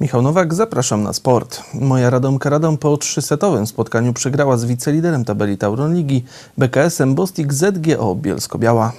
Michał Nowak, zapraszam na sport. Moja Radomka Radom po trzysetowym spotkaniu przegrała z wiceliderem tabeli Tauron Ligi BKS-em Bostik ZGO Bielsko-Biała.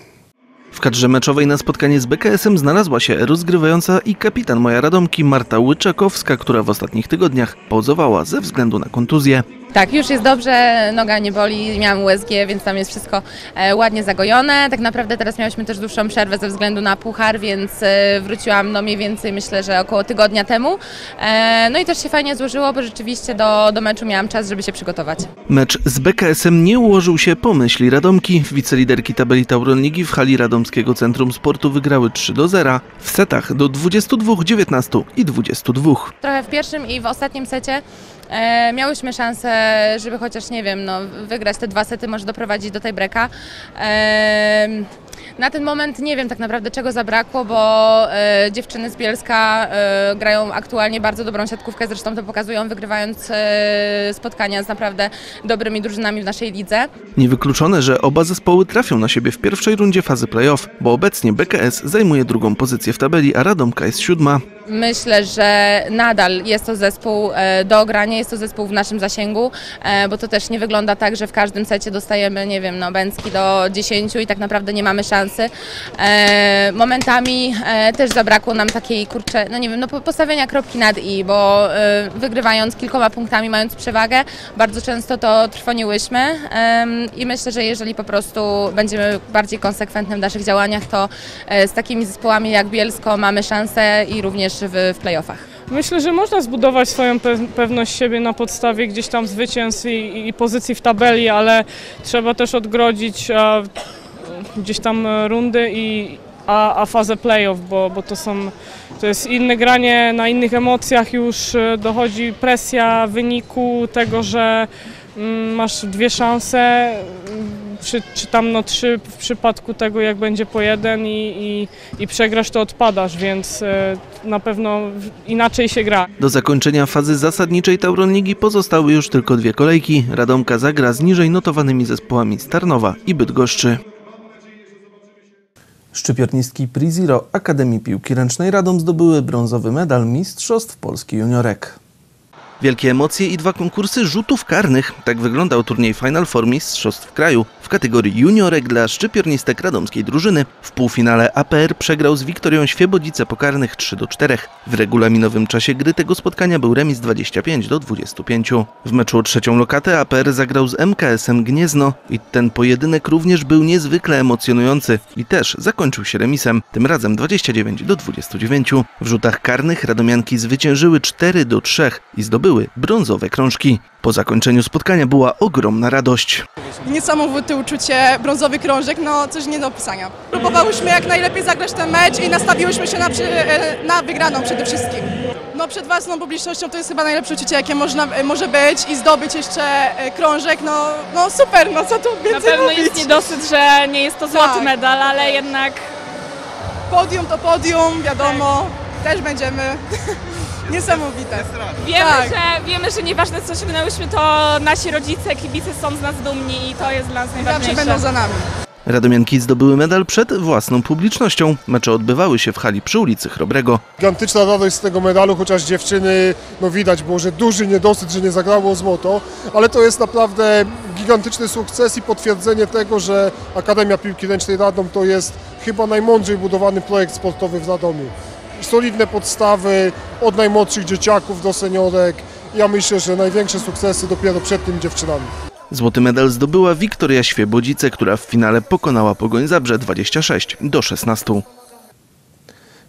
W kadrze meczowej na spotkanie z BKS-em znalazła się rozgrywająca i kapitan Moja Radomki Marta Łyczakowska, która w ostatnich tygodniach pauzowała ze względu na kontuzję. Tak, już jest dobrze, noga nie boli, miałam USG, więc tam jest wszystko e, ładnie zagojone. Tak naprawdę teraz miałyśmy też dłuższą przerwę ze względu na puchar, więc e, wróciłam no mniej więcej myślę, że około tygodnia temu. E, No i też się fajnie złożyło, bo rzeczywiście do, do meczu miałam czas, żeby się przygotować. Mecz z BKS-em nie ułożył się po myśli Radomki. Wiceliderki tabeli Tauron Ligi w hali Radomskiego Centrum Sportu wygrały 3 do 0 w setach do 22, 19 i 22. Trochę w pierwszym i w ostatnim secie e, miałyśmy szansę, żeby chociaż, nie wiem, no, wygrać te dwa sety, może doprowadzić do tej breka. E, na ten moment nie wiem tak naprawdę czego zabrakło, bo e, dziewczyny z Bielska e, grają aktualnie bardzo dobrą siatkówkę, zresztą to pokazują wygrywając e, spotkania z naprawdę dobrymi drużynami w naszej lidze. Niewykluczone, że oba zespoły trafią na siebie w pierwszej rundzie fazy playoff, bo obecnie BKS zajmuje drugą pozycję w tabeli, a Radomka jest siódma. Myślę, że nadal jest to zespół e, do ogrania, jest to zespół w naszym zasięgu, e, bo to też nie wygląda tak, że w każdym secie dostajemy, nie wiem, no bęcki do 10 i tak naprawdę nie mamy E, Momentami e, też zabrakło nam takiej, kurczę, no nie wiem, no po- postawienia kropki nad i, bo e, wygrywając kilkoma punktami, mając przewagę, bardzo często to trwoniłyśmy em, i myślę, że jeżeli po prostu będziemy bardziej konsekwentnym w naszych działaniach, to e, z takimi zespołami jak Bielsko mamy szansę i również w, w playoffach. Myślę, że można zbudować swoją pe- pewność siebie na podstawie gdzieś tam zwycięstw i, i pozycji w tabeli, ale trzeba też odgrodzić gdzieś tam rundy i a, a fazę playoff, bo, bo to są to jest inne granie na innych emocjach, już e, dochodzi presja wyniku tego, że mm, masz dwie szanse, mm, czy, czy tam no trzy w przypadku tego jak będzie po jeden i, i, i przegrasz to odpadasz, więc e, na pewno inaczej się gra. Do zakończenia fazy zasadniczej Tauron Ligi pozostały już tylko dwie kolejki. Radomka zagra z niżej notowanymi zespołami Starnowa i Bydgoszczy. Szczypiornistki Priziro Akademii Piłki Ręcznej Radom zdobyły brązowy medal Mistrzostw Polski Juniorek. Wielkie emocje i dwa konkursy rzutów karnych. Tak wyglądał turniej Final Four Mistrzostw Kraju w kategorii juniorek dla szczypiornistek radomskiej drużyny. W półfinale APR przegrał z Wiktorią Świebodzice pokarnych 3 do 4. W regulaminowym czasie gry tego spotkania był remis 25 do 25. W meczu o trzecią lokatę APR zagrał z MKS-em Gniezno i ten pojedynek również był niezwykle emocjonujący i też zakończył się remisem, tym razem 29 do 29. W rzutach karnych radomianki zwyciężyły 4 do 3 i zdobyły brązowe krążki. Po zakończeniu spotkania była ogromna radość. Niesamowite uczucie, brązowy krążek, no coś nie do opisania. Próbowałyśmy jak najlepiej zagrać ten mecz i nastawiłyśmy się na, przy, e, na wygraną przede wszystkim. No przed własną publicznością to jest chyba najlepsze uczucie jakie można, e, może być i zdobyć jeszcze e, krążek, no, no super, no co tu Na więcej pewno mówić. jest niedosyt, że nie jest to złoty Tak. medal, ale jednak Podium to podium, wiadomo, też będziemy niesamowite. wiemy, Tak. że, wiemy, że nieważne co osiągnęłyśmy, to nasi rodzice, kibice są z nas dumni i to jest dla nas Zawsze najważniejsze. będą za nami. Radomianki zdobyły medal przed własną publicznością. Mecze odbywały się w hali przy ulicy Chrobrego. Gigantyczna radość z tego medalu, chociaż dziewczyny, no widać było, że duży niedosyt, że nie zagrało złoto, ale to jest naprawdę gigantyczny sukces i potwierdzenie tego, że Akademia Piłki Ręcznej Radom to jest chyba najmądrzej budowany projekt sportowy w Radomiu. Solidne podstawy od najmłodszych dzieciaków do seniorek. Ja myślę, że największe sukcesy dopiero przed tymi dziewczynami. Złoty medal zdobyła Wiktoria Świebodzice, która w finale pokonała Pogoń Zabrze 26 do 16.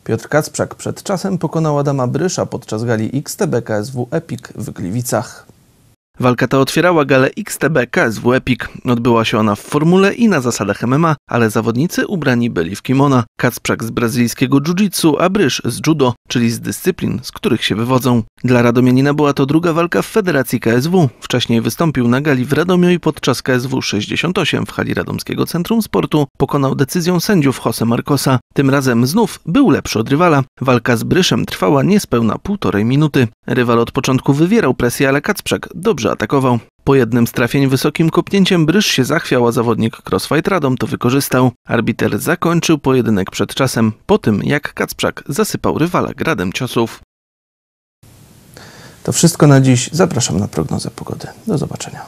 Piotr Kacprzak przed czasem pokonał Adama Brysza podczas gali XTB KSW Epic w Gliwicach. Walka ta otwierała galę XTB KSW Epic. Odbyła się ona w formule i na zasadach MMA, ale zawodnicy ubrani byli w kimona. Kacprzak z brazylijskiego jiu-jitsu, a Brysz z judo, czyli z dyscyplin, z których się wywodzą. Dla Radomianina była to druga walka w Federacji KSW. Wcześniej wystąpił na gali w Radomiu i podczas KSW 68 w hali Radomskiego Centrum Sportu pokonał decyzją sędziów Jose Marcosa. Tym razem znów był lepszy od rywala. Walka z Bryszem trwała niespełna półtorej minuty. Rywal od początku wywierał presję, ale Kacprzak dobrze atakował. Po jednym z trafień wysokim kopnięciem Brysz się zachwiał, a zawodnik Crossfight Radom to wykorzystał. Arbiter zakończył pojedynek przed czasem, po tym jak Kacprzak zasypał rywala gradem ciosów. To wszystko na dziś. Zapraszam na prognozę pogody. Do zobaczenia.